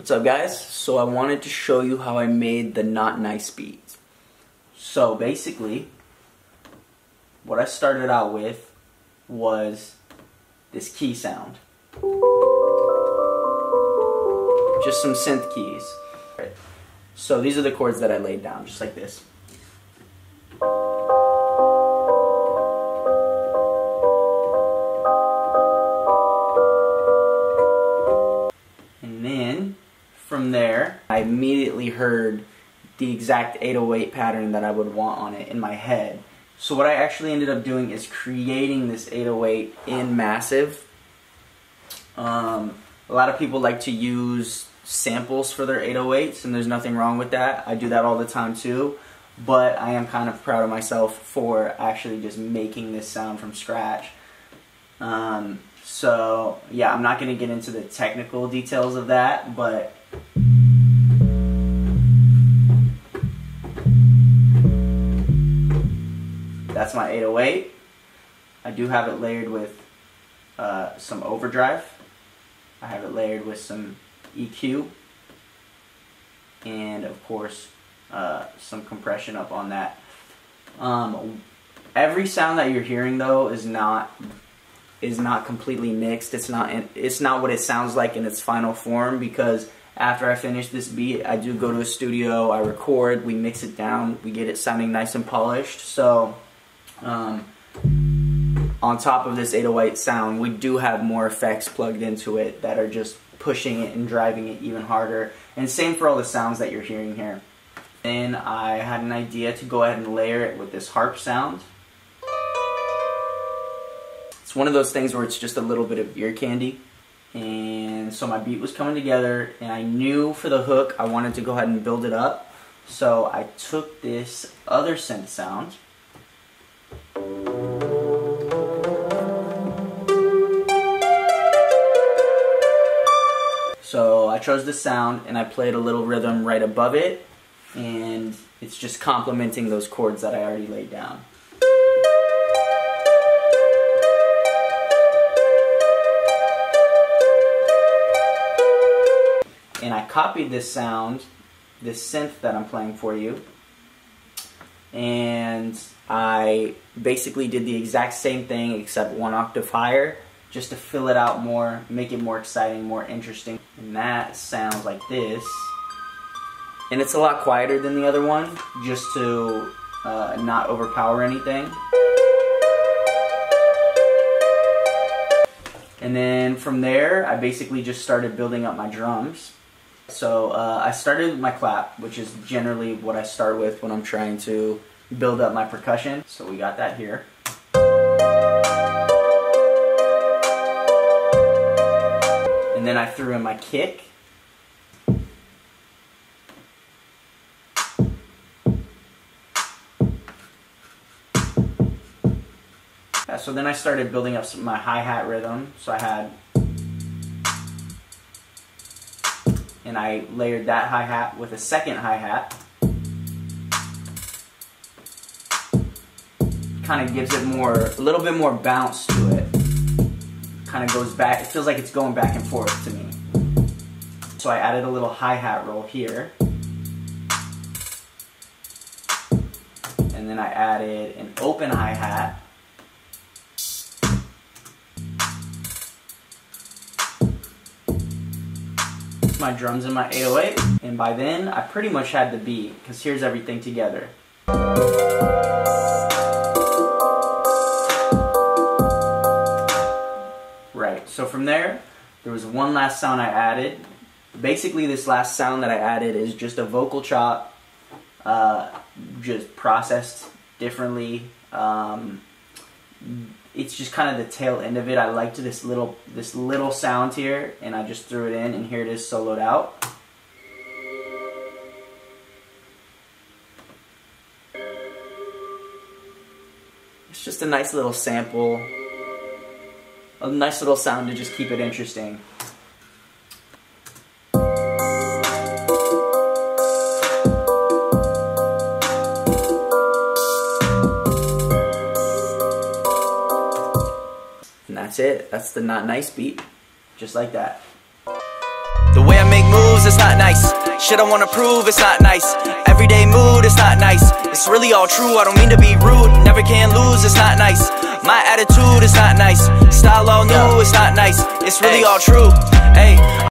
What's up guys? So I wanted to show you how I made the not nice beat. So basically, what I started out with was this key sound. Just some synth keys. So these are the chords that I laid down, just like this. From there, I immediately heard the exact 808 pattern that I would want on it in my head. So what I actually ended up doing is creating this 808 in Massive. Um, a lot of people like to use samples for their 808s, and there's nothing wrong with that. I do that all the time too, but I am kind of proud of myself for actually just making this sound from scratch. Um, so yeah, I'm not going to get into the technical details of that, but that's my 808. I do have it layered with uh, some overdrive. I have it layered with some EQ. And of course, uh, some compression up on that. Um, every sound that you're hearing though is not is not completely mixed. It's not it's not what it sounds like in its final form because after I finish this beat, I do go to a studio, I record, we mix it down, we get it sounding nice and polished. So, um, on top of this 808 sound, we do have more effects plugged into it that are just pushing it and driving it even harder. And same for all the sounds that you're hearing here. Then I had an idea to go ahead and layer it with this harp sound. It's one of those things where it's just a little bit of ear candy. And so my beat was coming together and I knew for the hook I wanted to go ahead and build it up. So I took this other synth sound. So I chose the sound and I played a little rhythm right above it and it's just complementing those chords that I already laid down and I copied this sound, this synth that I'm playing for you, and I basically did the exact same thing except one octave higher just to fill it out more, make it more exciting, more interesting. And that sounds like this. And it's a lot quieter than the other one, just to uh, not overpower anything. And then from there, I basically just started building up my drums. So uh, I started with my clap, which is generally what I start with when I'm trying to build up my percussion. So we got that here. And then I threw in my kick. So then I started building up my hi-hat rhythm. So I had and I layered that hi-hat with a second hi-hat. Kind of gives it more, a little bit more bounce to it. Kind of goes back, it feels like it's going back and forth to me. So I added a little hi-hat roll here. And then I added an open hi-hat my drums and my 808 and by then I pretty much had the beat because here's everything together. Right, so from there there was one last sound I added. Basically this last sound that I added is just a vocal chop uh, just processed differently. Um, it's just kind of the tail end of it. I liked this little this little sound here, and I just threw it in, and here it is soloed out. It's just a nice little sample, a nice little sound to just keep it interesting. That's it. That's the not nice beat. Just like that. The way I make moves it's not nice. Shit I wanna prove, it's not nice. Everyday mood, it's not nice. It's really all true, I don't mean to be rude. Never can lose, it's not nice. My attitude is not nice. Style all new, it's not nice. It's really all true. Hey.